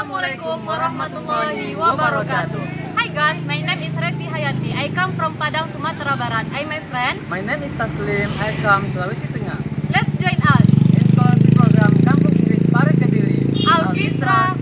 Assalamualaikum warahmatullahi wabarakatuh. Hi guys, my name is Revi Hayati. I come from Padang, Sumatera Barat. I my friend. My name is Taslim. I come Sulawesi Tengah. Let's join us. In program Kampung Inggris Pare Kediri. Alkitra